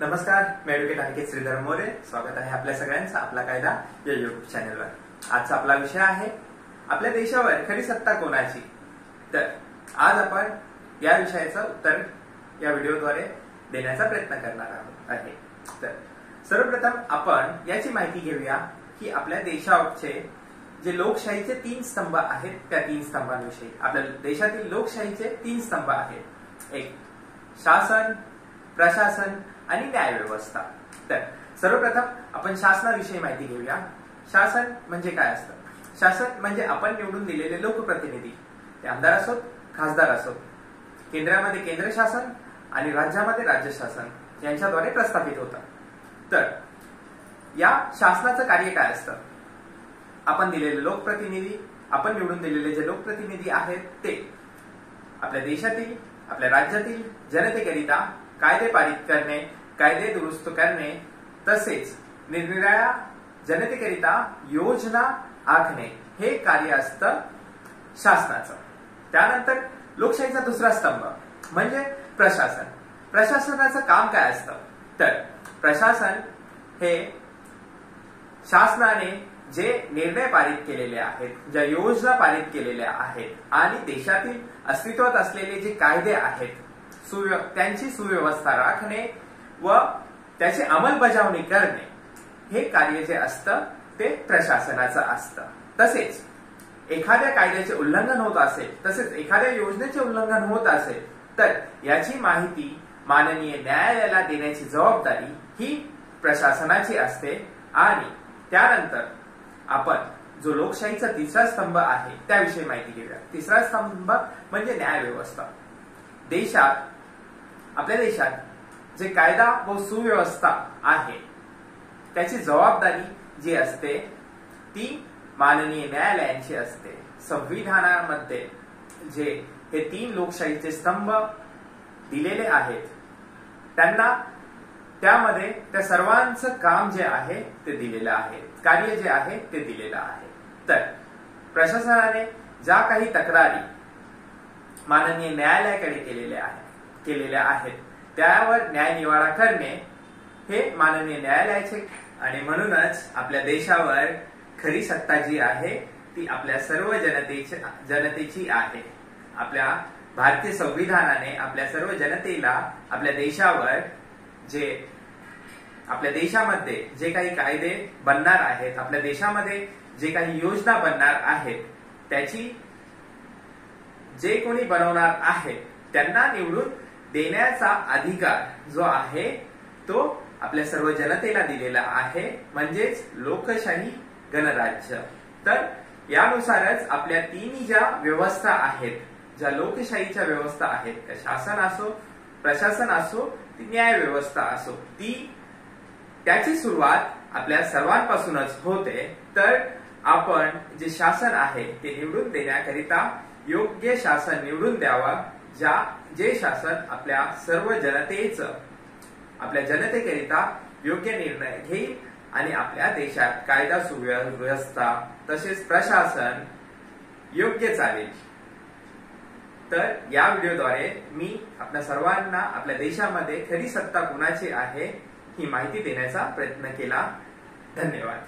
नमस्कार मी ॲडव्होकेट अनिकेत श्रीधर मोरे. स्वागत आहे आपल्या सगळ्यांचं आपला कायदा या युट्यूब चॅनलवर आजचा आपला विषय आहे आपल्या देशावर खरी सत्ता कोणाची? तर आज आपण या विषयाचं उत्तर या व्हिडिओद्वारे देण्याचा प्रयत्न करणार आहोत आहे. तर सर्वप्रथम आपण याची माहिती घेऊया की आपल्या देशाचे जे लोकशाहीचे तीन स्तंभ आहेत त्या तीन स्तंभांविषयी. आपल्या देशातील लोकशाहीचे तीन स्तंभ आहेत. एक शासन प्रशासन आणि न्यायव्यवस्था. तर सर्वप्रथम आपण शासनाविषयी माहिती घेऊया. शासन म्हणजे काय असतं? शासन म्हणजे आपण निवडून दिलेले लोकप्रतिनिधी. ते आमदार असोत खासदार असोत केंद्रामध्ये केंद्र शासन आणि राज्यामध्ये राज्य शासन यांच्याद्वारे प्रस्थापित होतं. तर या शासनाचं कार्य काय असतं? आपण दिलेले लोकप्रतिनिधी आपण निवडून दिलेले जे लोकप्रतिनिधी आहेत ते आपल्या देशातील आपल्या राज्यातील जनतेकरिता कायदे पारित करणे कायदे दुरुस्त करणे तसेच निरनिराळ्या जनतेकरिता योजना आखणे हे कार्य असतं शासनाचं. त्यानंतर लोकशाहीचा दुसरा स्तंभ म्हणजे प्रशासन. प्रशासनाचं काम काय असतं? तर प्रशासन हे शासनाने जे निर्णय पारित केलेले आहेत ज्या योजना पारित केलेल्या आहेत आणि देशातील अस्तित्वात असलेले जे कायदे आहेत त्यांची सुव्यवस्था राखणे व त्याची अंमलबजावणी करणे हे कार्य जे असतं ते प्रशासनाचं असतं. तसेच एखाद्या कायद्याचे उल्लंघन होत असेल तसेच एखाद्या योजनेचे उल्लंघन होत असेल तर याची माहिती माननीय न्यायालयाला देण्याची जबाबदारी ही प्रशासनाची असते आणि त्यानंतर आपण जो लोकशाहीचा तिसरा स्तंभ आहे त्याविषयी माहिती घेऊया. तिसरा स्तंभ म्हणजे न्याय व्यवस्था देशात आपल्या देशात जे कायदा व सुव्यवस्था आहे त्याची जबाबदारी जी असते ती माननीय न्यायालयांची असते. संविधानामध्ये जे हे तीन लोकशाहीचे स्तंभ दिलेले आहेत त्यांना त्यामध्ये त्या सर्वांचं काम जे आहे ते दिलेलं आहे. कार्य जे आहे ते दिलेलं आहे. तर प्रशासनाने ज्या काही तक्रारी माननीय न्यायालयाकडे केलेल्या आहेत केलेल्या आहेत त्यावर न्याय निवाडा करणे हे माननीय न्यायालयाचे आणि म्हणूनच आपल्या देशावर खरी सत्ता जी आहे ती आपल्या सर्व जनतेची जनतेची आहे. आपल्या भारतीय संविधानाने आपल्या सर्व जनतेला आपल्या देशावर जे आपल्या देशामध्ये जे काही कायदे बनणार आहेत आपल्या देशामध्ये जे काही योजना बनणार आहेत त्याची जे कोणी बनवणार आहेत त्यांना निवडून देण्याचा अधिकार जो आहे तो आपल्या सर्व जनतेला दिलेला आहे. म्हणजेच लोकशाही गणराज्य. तर यानुसारच आपल्या तिन्ही ज्या व्यवस्था आहेत ज्या लोकशाहीच्या व्यवस्था आहेत त्या शासन असो प्रशासन असो ती न्याय व्यवस्था असो ती त्याची सुरुवात आपल्या सर्वांपासूनच होते. तर आपण जे शासन आहे ते निवडून देण्याकरिता योग्य शासन निवडून द्यावा ज्या जे शासन आपल्या सर्व जनतेच आपल्या जनतेकरिता योग्य निर्णय घेईल आणि आपल्या देशात कायदा सुव्यवस्था तसेच प्रशासन योग्य चालेल. तर या व्हिडिओद्वारे मी आपल्या सर्वांना आपल्या देशामध्ये खरी सत्ता कुणाची आहे ही माहिती देण्याचा प्रयत्न केला. धन्यवाद.